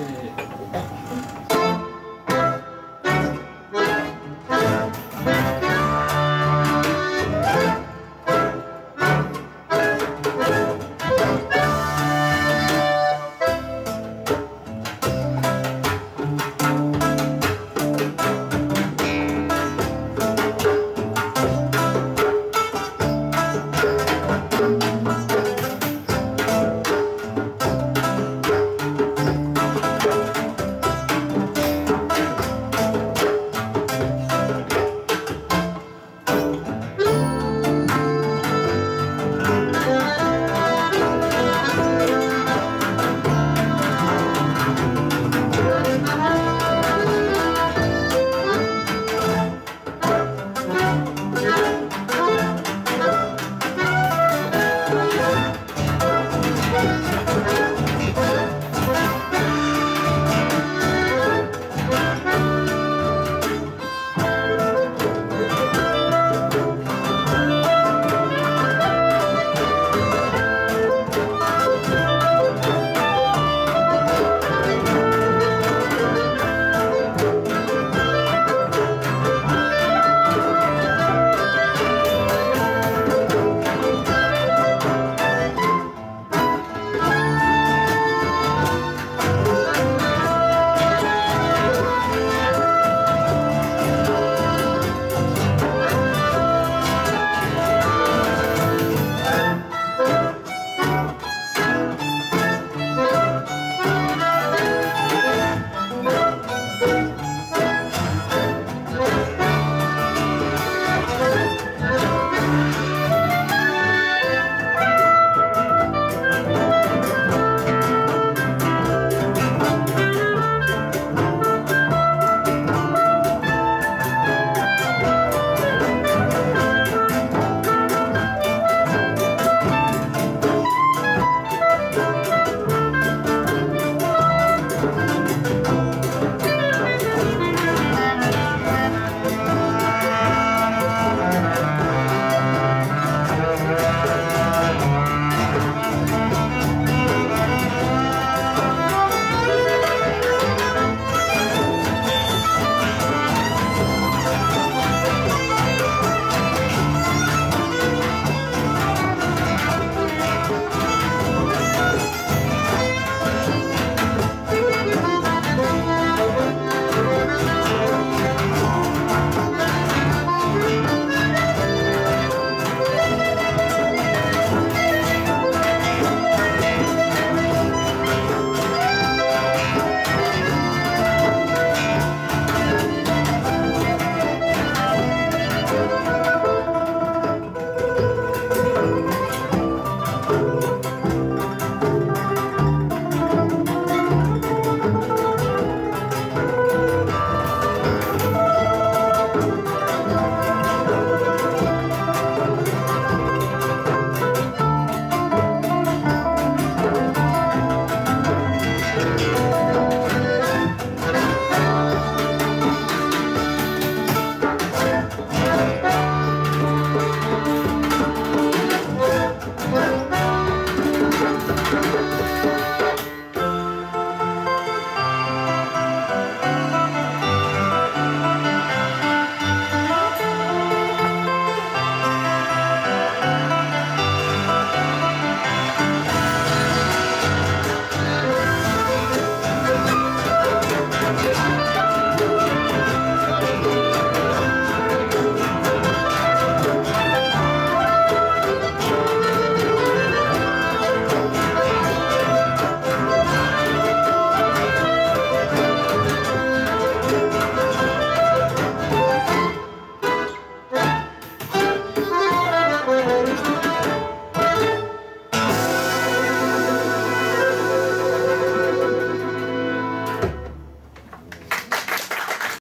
えー